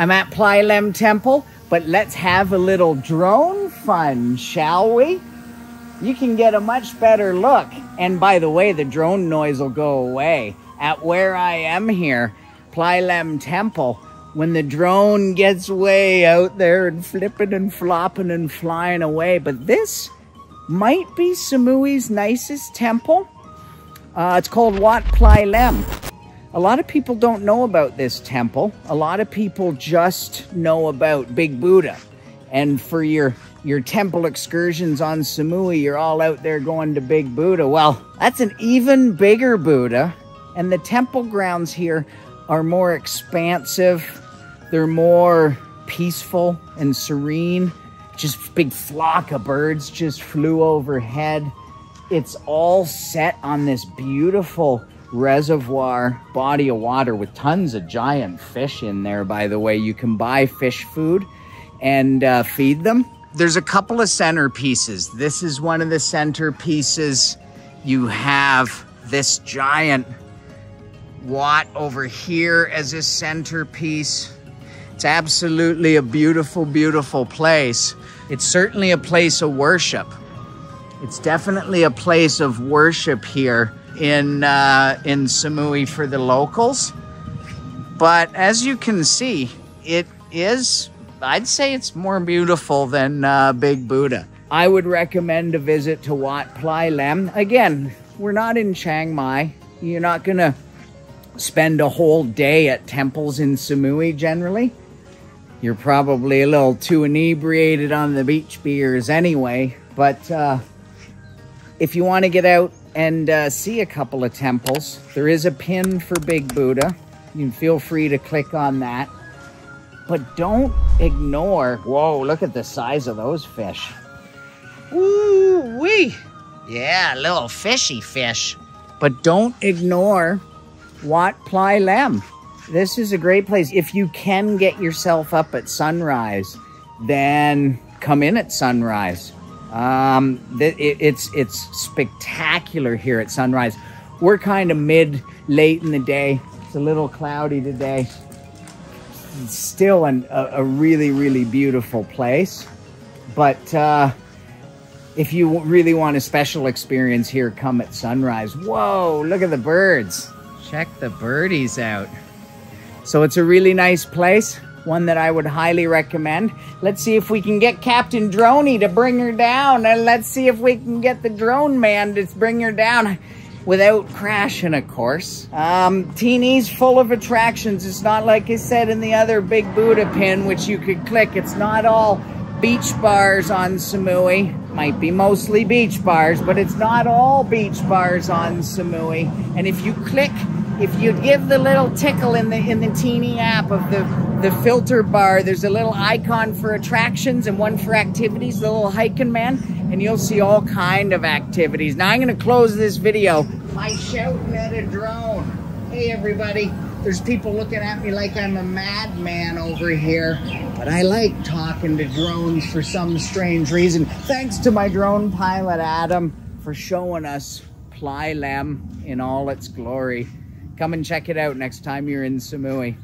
I'm at Plai Laem Temple, but let's have a little drone fun, shall we? You can get a much better look. And by the way, the drone noise will go away. At where I am here, Plai Laem Temple, when the drone gets way out there and flipping and flopping and flying away. But this might be Samui's nicest temple. Uh, it's called Wat Plai Laem. A lot of people don't know about this temple. A lot of people just know about Big Buddha. And for your, your temple excursions on Samui, you're all out there going to Big Buddha. Well, that's an even bigger Buddha. And the temple grounds here are more expansive. They're more peaceful and serene. Just big flock of birds just flew overhead. It's all set on this beautiful reservoir body of water with tons of giant fish in there, by the way. You can buy fish food and uh, feed them. There's a couple of centerpieces. This is one of the centerpieces. You have this giant Wat over here as a centerpiece. It's absolutely a beautiful, beautiful place. It's certainly a place of worship. It's definitely a place of worship here in uh, in Samui for the locals. But as you can see, it is, I'd say it's more beautiful than uh, Big Buddha. I would recommend a visit to Wat Plai Laem. Again, we're not in Chiang Mai. You're not going to spend a whole day at temples in Samui generally. You're probably a little too inebriated on the beach beers anyway. But uh, if you want to get out and uh, see a couple of temples. There is a pin for Big Buddha. You can feel free to click on that. But don't ignore, whoa, look at the size of those fish. Woo wee. Yeah, little fishy fish. But don't ignore Wat Plai Laem. This is a great place. If you can get yourself up at sunrise, then come in at sunrise. Um, it, it's it's spectacular here at sunrise. We're kind of mid late in the day. It's a little cloudy today. It's still an, a, a, really really beautiful place, but uh, if you really want a special experience here, come at sunrise. Whoa! Look at the birds. Check the birdies out. So it's a really nice place one that I would highly recommend. Let's see if we can get Captain Droney to bring her down, and let's see if we can get the drone man to bring her down without crashing, of course. Um, Teenee's full of attractions. It's not like I said in the other Big Buddha pin, which you could click. It's not all beach bars on Samui. Might be mostly beach bars, but it's not all beach bars on Samui. And if you click if you give the little tickle in the in the Teenee app of the the filter bar, there's a little icon for attractions and one for activities, the little hiking man, and you'll see all kind of activities. Now I'm gonna close this video by shouting at a drone. Hey everybody, there's people looking at me like I'm a madman over here, but I like talking to drones for some strange reason. Thanks to my drone pilot, Adam, for showing us Plai Laem in all its glory. Come and check it out next time you're in Samui.